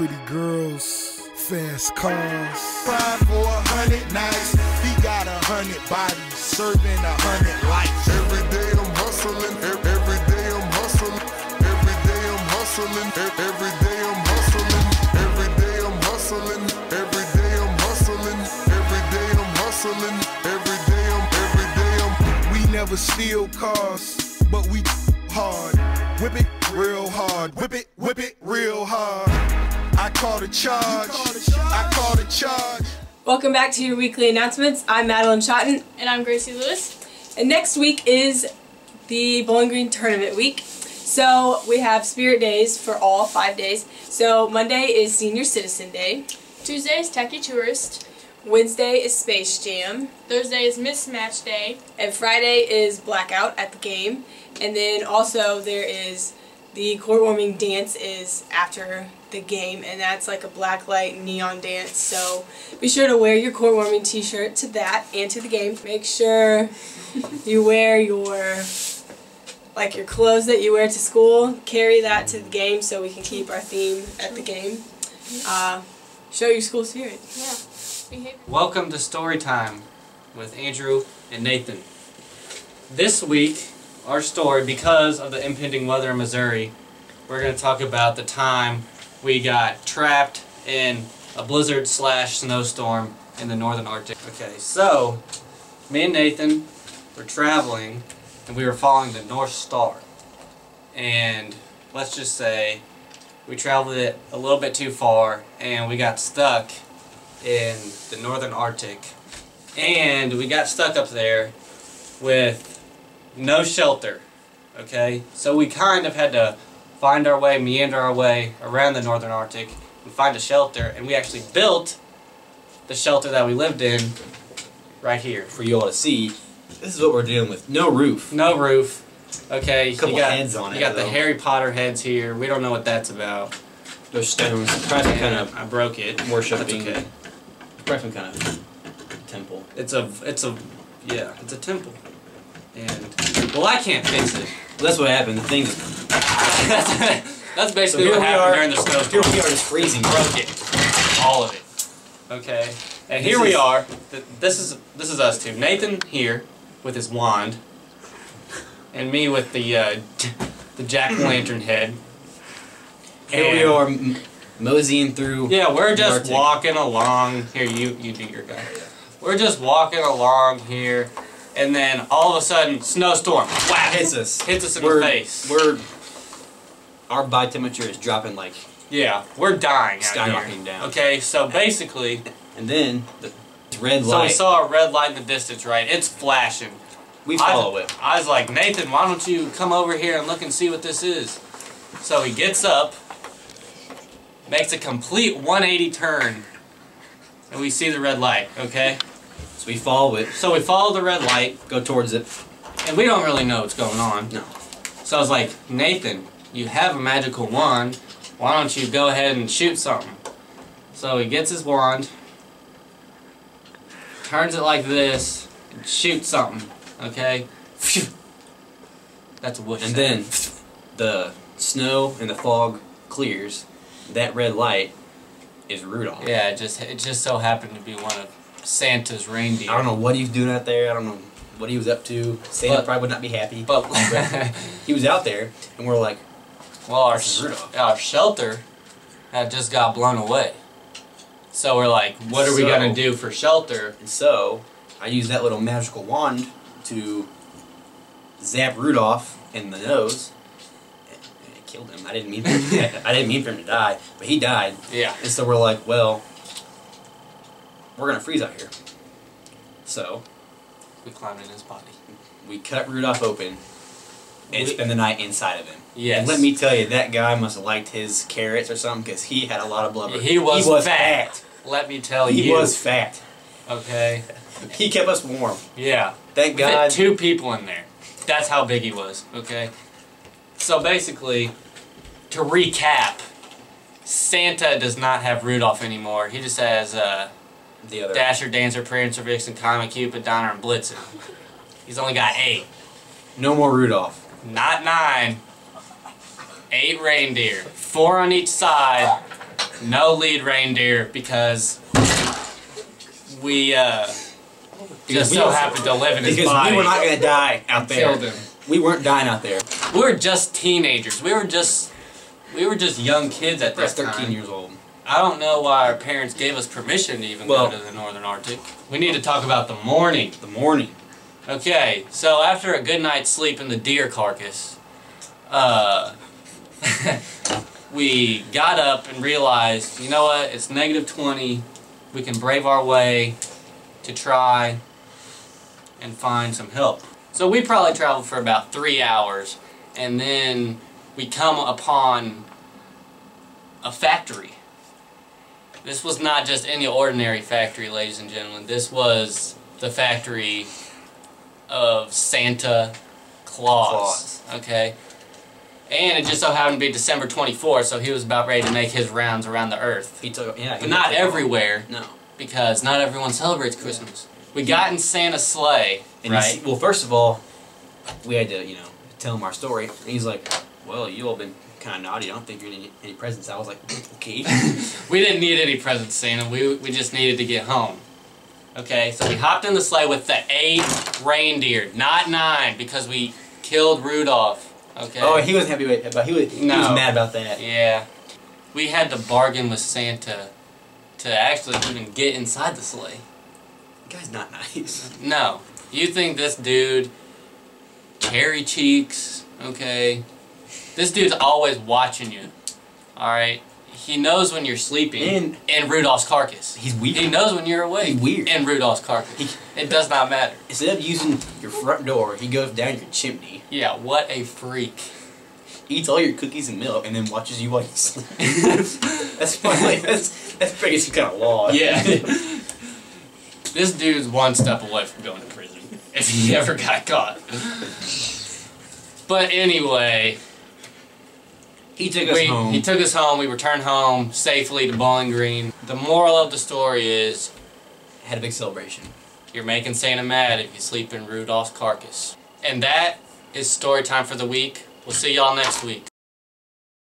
Pretty girls, fast cars. Pride for a hundred nights. He got a hundred bodies, serving a hundred lives. Every day I'm hustling. Every day I'm hustling. Every day I'm hustling. Every day I'm hustling. Every day I'm hustling. Every day I'm hustling. Every day I'm hustling. Every day I'm. Every day I'm. We never steal cars, but we hard. Whip it real hard. Whip it, call the charge. I call the charge. Welcome back to your weekly announcements. I'm Madeline Shotton, And I'm Gracie Lewis. and next week is the Bowling Green Tournament Week. So we have Spirit Days for all five days. So Monday is Senior Citizen Day. Tuesday is Tacky Tourist. Wednesday is Space Jam. Thursday is Mismatch Day. And Friday is Blackout at the game. And then also there is the court warming dance is after the game and that's like a black light neon dance. So be sure to wear your court warming t-shirt to that and to the game. Make sure you wear your like your clothes that you wear to school. Carry that to the game so we can keep our theme at the game. Uh, show your school spirit. Yeah. Welcome to Story Time with Andrew and Nathan. This week, our story, because of the impending weather in Missouri, we're going to talk about the time we got trapped in a blizzard slash snowstorm in the northern Arctic. Okay, so me and Nathan were traveling and we were following the North Star. And let's just say we traveled it a little bit too far and we got stuck in the northern Arctic. And we got stuck up there with no shelter. Okay? So we kind of had to find our way, meander our way around the northern Arctic and find a shelter. And we actually built the shelter that we lived in right here. for you all to see. This is what we're dealing with. No roof. No roof. Okay, Couple you got, heads on you it, got the. Harry Potter heads here. We don't know what that's about. There's stones. Probably kind of I broke it. worshiping. That's okay. probably some kind of temple. It's a, it's a, yeah, it's a temple. And, well, I can't fix it. That's what happened. The thing is, that's, so basically here what happened are. during the Here snowstorm. we are, just freezing. Broke it, all of it. Okay, and here we are. Th- This is this is us two. Nathan here with his wand, and me with the uh, the jack o' lantern head. Here we are, m- moseying through. Yeah, we're just walking along. Here, you you do your guy. We're just walking along here, and then all of a sudden, snowstorm. Whap! Hits us. Hits us in we're, the face. We're our body temperature is dropping like, Yeah, we're dying Skyrocketing down. Okay, so basically, and then the red so light. we saw a red light in the distance, right? It's flashing. we I- follow it. I was like, Nathan, why don't you come over here and look and see what this is? So he gets up, makes a complete 180 turn, and we see the red light, okay? So we follow it. So we follow the red light, Go towards it. and we don't really know what's going on. No. So I was like, Nathan, you have a magical wand. Why don't you go ahead and shoot something? So he gets his wand, turns it like this, and shoots something. Okay? Phew. That's a whoosh. And sound. then the snow and the fog clears. That red light is Rudolph. Yeah, it just it just so happened to be one of Santa's reindeer. I don't know what he was doing out there. I don't know what he was up to. Santa But- probably would not be happy. But he was out there, and we're like, well, our our shelter had just got blown away. So we're like, what are we gonna do for shelter? and so I used that little magical wand to zap Rudolph in the nose. It killed him. I didn't mean for I didn't mean for him to die, but he died. Yeah. And so we're like, well, we're gonna freeze out here. So We climbed in his body. we cut Rudolph open and We- spend the night inside of him. Yes. And let me tell you, that guy must have liked his carrots or something because he had a lot of blubber. He was, he was fat. Let me tell He you. He was fat. Okay. He kept us warm. Yeah. Thank We God. two people in there. That's how big he was. Okay. So basically, to recap, Santa does not have Rudolph anymore. He just has uh, The other. Dasher, Dancer, Prancer, Vixen, Comet, Cupid, Donner, and Blitzen. He's only got eight, No more Rudolph. not nine. Eight reindeer, four on each side, no lead reindeer because we uh, just we so happened to live in his Because body. we were not gonna die out there. killed him. We weren't dying out there. We were just teenagers. We were just we were just young kids at was this 13 years old. I don't know why our parents gave us permission to even Well- go to the Northern Arctic. We need to talk about the morning. The morning. Okay, so after a good night's sleep in the deer carcass, uh, we got up and realized, you know what, it's negative 20. We can brave our way to try and find some help. So we probably traveled for about three hours, and then we come upon a factory. This was not just any ordinary factory, ladies and gentlemen. This was the factory of Santa Claus. Okay. And it just so happened to be December 24th, so he was about ready to make his rounds around the earth. He took. Yeah. he But not off. everywhere, No. because not everyone celebrates Christmas. We got in Santa's sleigh, And right? well, first of all, we had to, you know, tell him our story. And he's like, "Well, you all been kind of naughty. I don't think you're gonna get any presents." I was like, "Okay." We didn't need any presents, Santa. We, we just needed to get home. Okay, so we hopped in the sleigh with the eight reindeer, not nine, because we killed Rudolph. Okay. oh, he wasn't happy but he was. He was mad about that. Yeah. We had to bargain with Santa to actually even get inside the sleigh. The guy's not nice. No. You think this dude, cherry cheeks, okay? This dude's always watching you. Alright? He knows when you're sleeping And- in Rudolph's carcass. He's weird. He knows when you're awake He's weird. in Rudolph's carcass. He- It does not matter. Instead of using your front door, he goes down your chimney, Yeah, what a freak. eats all your cookies and milk, and then watches you while you sleep. that's funny. Like, that's that's pretty some kind of law. Yeah. this dude's one step away from going to prison if he ever got caught. But anyway, he took us we, home. he took us home. We returned home safely to Bowling Green. The moral of the story is had a big celebration. you're making Santa mad if you sleep in Rudolph's carcass. And that is story time for the week. We'll see y'all next week.